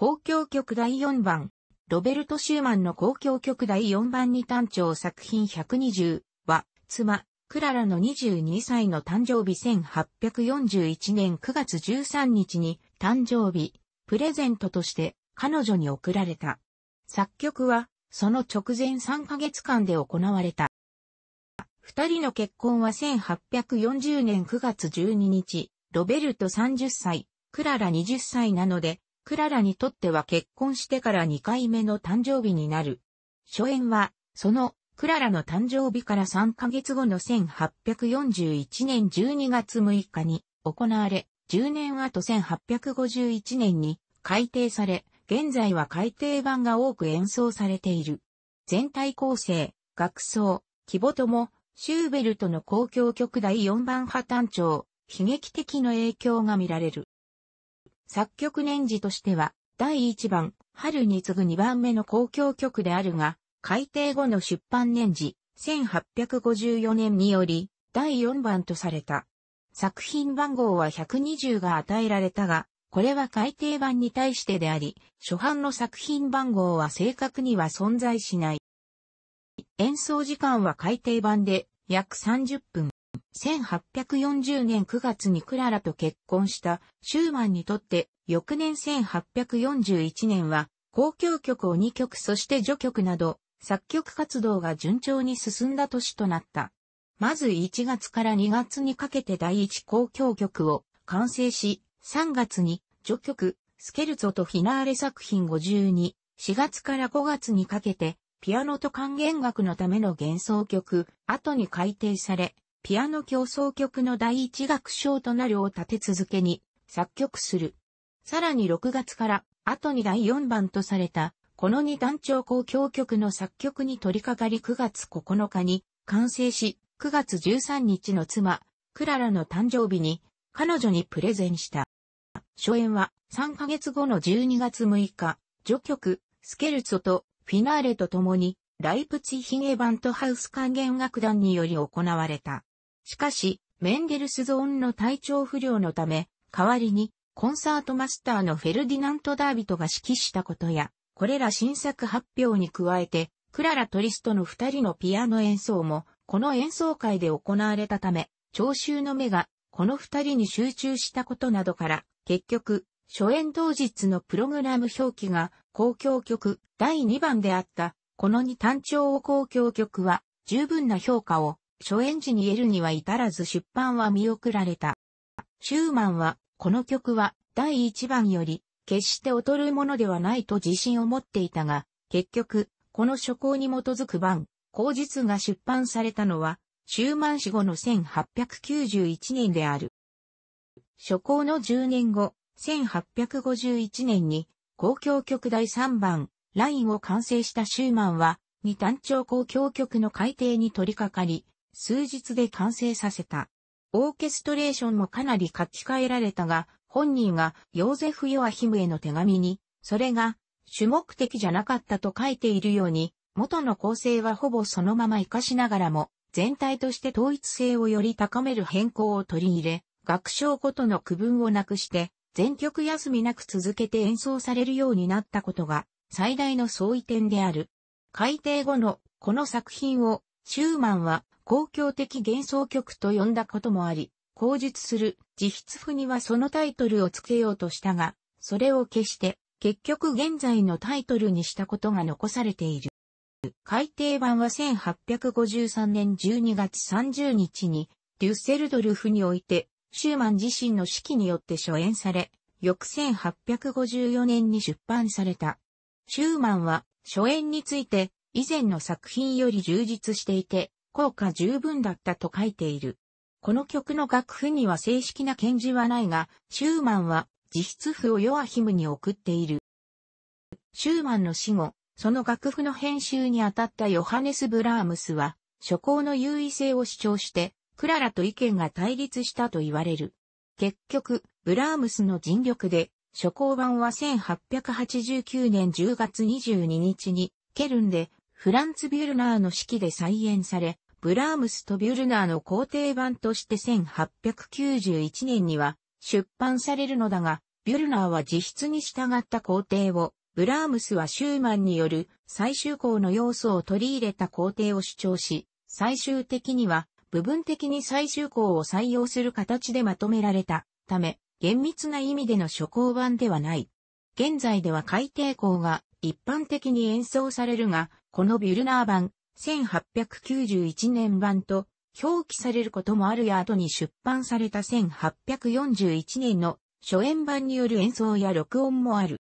交響曲第4番、ロベルト・シューマンの交響曲第4番に単調作品120は、妻、クララの22歳の誕生日1841年9月13日に誕生日、プレゼントとして彼女に贈られた。作曲はその直前3ヶ月間で行われた。二人の結婚は1840年9月12日、ロベルト30歳、クララ20歳なので、クララにとっては結婚してから2回目の誕生日になる。初演は、その、クララの誕生日から3ヶ月後の1841年12月6日に行われ、10年後1851年に改訂され、現在は改訂版が多く演奏されている。全体構成、楽奏、規模とも、シューベルトの交響曲第4番破単調、悲劇的の影響が見られる。作曲年次としては、第1番、春に次ぐ2番目の交響曲であるが、改訂後の出版年次、1854年により、第4番とされた。作品番号は120が与えられたが、これは改訂版に対してであり、初版の作品番号は正確には存在しない。演奏時間は改訂版で約30分。1840年9月にクララと結婚したシューマンにとって翌年1841年は交響曲を2曲そして序曲など作曲活動が順調に進んだ年となった。まず1月から2月にかけて第一交響曲を完成し、3月に序曲、スケルツォとフィナーレ作品52、4月から5月にかけて、ピアノと管弦楽のための幻想曲、後に改定され、ピアノ競争曲の第一楽章となるを立て続けに作曲する。さらに6月から後に第4番とされたこの二単調交響曲の作曲に取り掛かり9月9日に完成し9月13日の妻、クララの誕生日に彼女にプレゼンした。初演は3ヶ月後の12月6日、序曲、スケルツォとフィナーレと共にライプツィヒゲバントハウス管弦楽団により行われた。しかし、メンデルスゾーンの体調不良のため、代わりに、コンサートマスターのフェルディナント・ダービトが指揮したことや、これら新作発表に加えて、クララトリストの二人のピアノ演奏も、この演奏会で行われたため、聴衆の目が、この二人に集中したことなどから、結局、初演当日のプログラム表記が、交響曲第2番であった、この二単調交響曲は、十分な評価を初演時に得るには至らず出版は見送られた。シューマンは、この曲は第一番より決して劣るものではないと自信を持っていたが、結局、この書稿に基づく版、口述が出版されたのは、シューマン死後の1891年である。書稿の10年後、1851年に、交響曲第3番、ラインを完成したシューマンは、二単調交響曲の改訂に取り掛かり、数日で完成させた。オーケストレーションもかなり書き換えられたが、本人がヨーゼフ・ヨアヒムへの手紙に、それが主目的じゃなかったと書いているように、元の構成はほぼそのまま活かしながらも、全体として統一性をより高める変更を取り入れ、楽章ごとの区分をなくして、全曲休みなく続けて演奏されるようになったことが、最大の相違点である。改訂後のこの作品を、シューマンは公共的幻想曲と呼んだこともあり、口述する自筆譜にはそのタイトルを付けようとしたが、それを消して、結局現在のタイトルにしたことが残されている。改訂版は1853年12月30日に、デュッセルドルフにおいて、シューマン自身の指揮によって初演され、翌1854年に出版された。シューマンは初演について以前の作品より充実していて、効果十分だったと書いている。この曲の楽譜には正式な献辞はないが、シューマンは自筆譜をヨアヒムに送っている。シューマンの死後、その楽譜の編集に当たったヨハネス・ブラームスは、初稿の優位性を主張して、クララと意見が対立したと言われる。結局、ブラームスの尽力で、初稿版は1889年10月22日に、ケルンでフランツ・ビュルナーの指揮で再演され、ブラームスとビュルナーの校訂版として1891年には出版されるのだが、ビュルナーは自筆に従った工程を、ブラームスはシューマンによる最終項の要素を取り入れた工程を主張し、最終的には部分的に最終項を採用する形でまとめられたため、厳密な意味での初項版ではない。現在では海底項が一般的に演奏されるが、このビュルナー版、1891年版と表記されることもあるや後に出版された1841年の初演版による演奏や録音もある。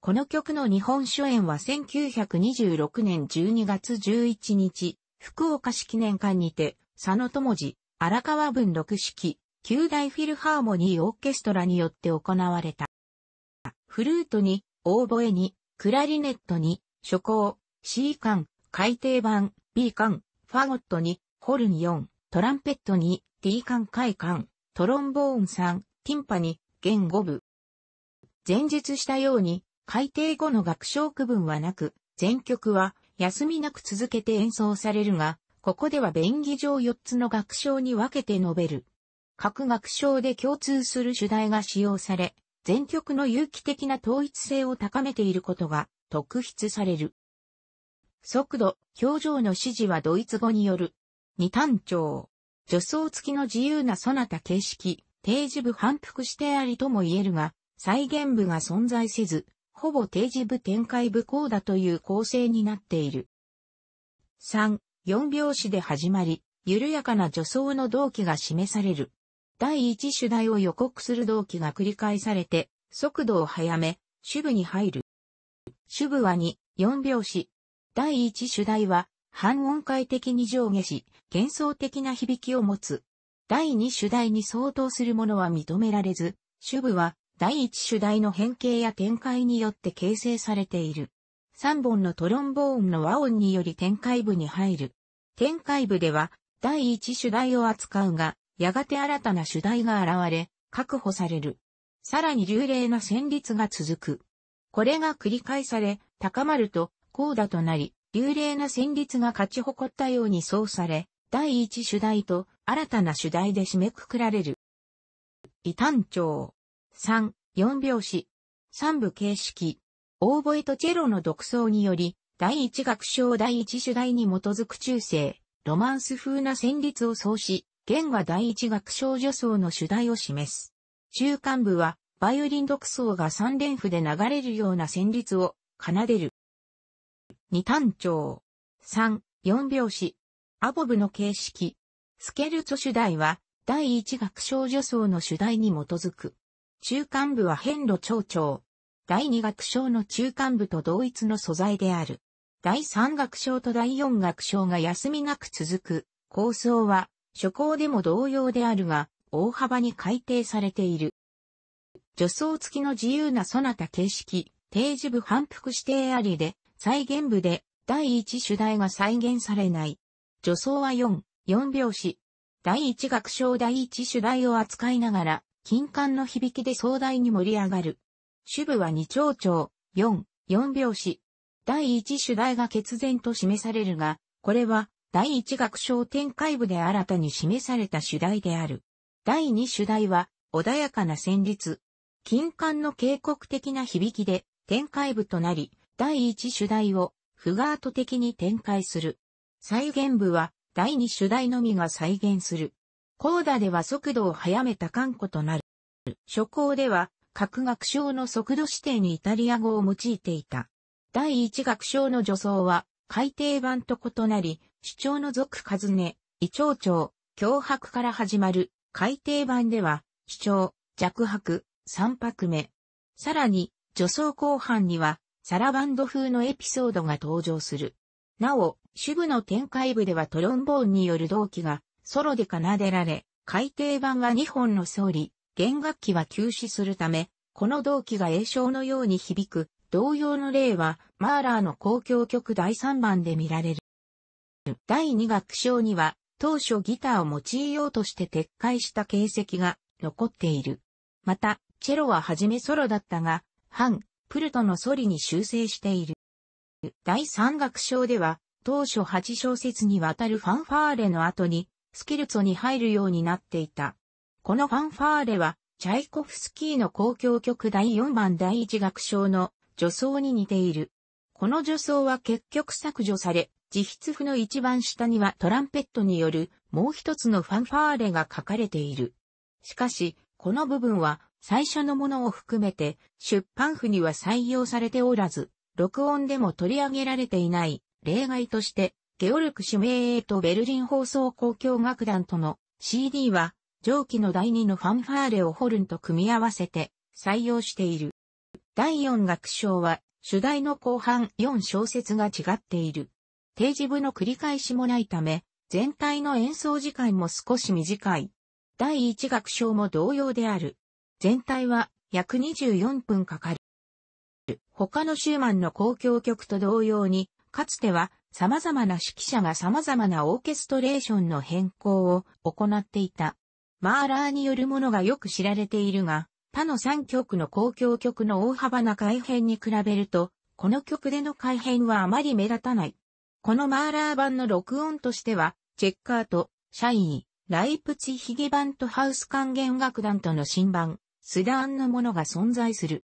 この曲の日本初演は1926年12月11日、福岡市記念館にて、佐野智次、荒川文六式、旧大フィルハーモニーオーケストラによって行われた。フルートに、オーボエに、クラリネットに、初行、C 管、改訂版、B 管、ファゴットに、ホルン4、トランペットに、D 管開管、トロンボーン3、ティンパに、弦5部。前述したように、改訂後の楽章区分はなく、全曲は休みなく続けて演奏されるが、ここでは便宜上4つの楽章に分けて述べる。各楽章で共通する主題が使用され、全曲の有機的な統一性を高めていることが特筆される。速度、表情の指示はドイツ語による。二単調。助走付きの自由なそなた形式、定時部反復してありとも言えるが、再現部が存在せず、ほぼ定時部展開部コーダという構成になっている。3、4拍子で始まり、緩やかな助走の動機が示される。第一主題を予告する動機が繰り返されて、速度を速め、主部に入る。主部は2、4拍子。第一主題は、半音階的に上下し、幻想的な響きを持つ。第二主題に相当するものは認められず、主部は第一主題の変形や展開によって形成されている。3本のトロンボーンの和音により展開部に入る。展開部では第一主題を扱うが、やがて新たな主題が現れ、確保される。さらに流麗な旋律が続く。これが繰り返され、高まると、こうだとなり、流麗な旋律が勝ち誇ったようにそうされ、第一主題と新たな主題で締めくくられる。異端調。3、4拍子。三部形式。オーボエとチェロの独奏により、第一楽章第一主題に基づく中世、ロマンス風な旋律を奏し、弦は第一楽章助奏の主題を示す。中間部は、バイオリン独奏が三連符で流れるような旋律を奏でる。二単調。三、四拍子。アボブの形式。スケルツォ主題は、第一楽章助奏の主題に基づく。中間部は変路長調。第二楽章の中間部と同一の素材である。第三楽章と第四楽章が休みなく続く。構想は、初行でも同様であるが、大幅に改定されている。助走付きの自由なそなた形式、定時部反復指定ありで、再現部で第一主題が再現されない。助走は4、4拍子。第一楽章第一主題を扱いながら、金管の響きで壮大に盛り上がる。主部は二丁調、四、四拍子。第一主題が決然と示されるが、これは第一楽章展開部で新たに示された主題である。第二主題は穏やかな旋律。金管の警告的な響きで展開部となり、第一主題をフガート的に展開する。再現部は第二主題のみが再現する。コーダでは速度を速めた観光となる。初行では、各学章の速度指定にイタリア語を用いていた。第一学章の助走は、改訂版と異なり、主張の続数ね、異長調、脅迫から始まる、改訂版では、主張、弱迫、三拍目。さらに、助走後半には、サラバンド風のエピソードが登場する。なお、主部の展開部ではトロンボーンによる動機がソロで奏でられ、改訂版は2本の総理、弦楽器は休止するため、この動機が栄唱のように響く、同様の例は、マーラーの交響曲第3番で見られる。第2楽章には、当初ギターを用いようとして撤回した形跡が残っている。また、チェロははじめソロだったが、ハン、プルトのソリに修正している。第3楽章では、当初8小節にわたるファンファーレの後に、スキルツォに入るようになっていた。このファンファーレは、チャイコフスキーの交響曲第4番第1楽章の助走に似ている。この助走は結局削除され、自筆譜の一番下にはトランペットによるもう一つのファンファーレが書かれている。しかし、この部分は最初のものを含めて出版譜には採用されておらず、録音でも取り上げられていない例外として、ゲオルク・シュメーエとベルリン放送交響楽団との CD は上記の第2のファンファーレをホルンと組み合わせて採用している。第4楽章は主題の後半4小節が違っている。定時部の繰り返しもないため、全体の演奏時間も少し短い。第1楽章も同様である。全体は約24分かかる。他のシューマンの交響曲と同様に、かつては様々な指揮者が様々なオーケストレーションの変更を行っていた。マーラーによるものがよく知られているが、他の3曲の交響曲の大幅な改変に比べると、この曲での改変はあまり目立たない。このマーラー版の録音としては、チェッカーとシャイー、ライプチヒゲ版とハウス管弦楽団との新版、スダーンのものが存在する。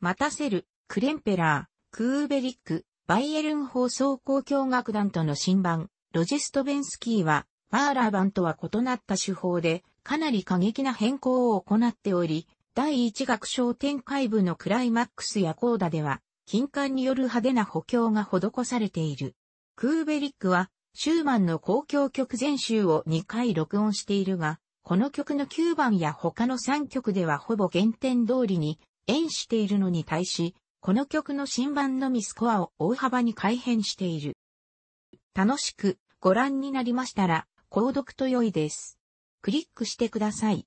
マタセル、クレンペラー、クーベリック、バイエルン放送交響楽団との新版、ロジェストベンスキーは、マーラー版とは異なった手法で、かなり過激な変更を行っており、第一楽章展開部のクライマックスやコーダでは、金管による派手な補強が施されている。クーベリックは、シューマンの交響曲全集を2回録音しているが、この曲の9番や他の3曲ではほぼ原点通りに演しているのに対し、この曲の新版のみスコアを大幅に改変している。楽しくご覧になりましたら、購読と良いです。クリックしてください。